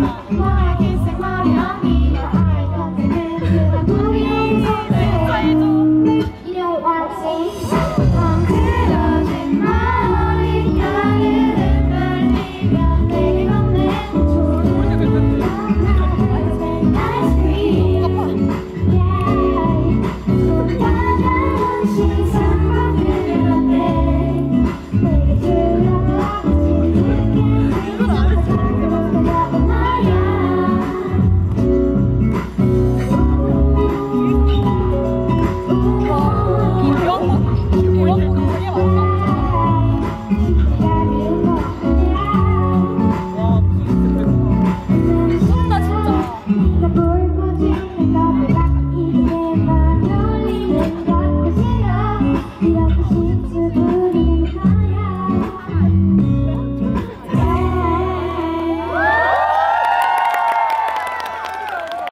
Bye. Thank you.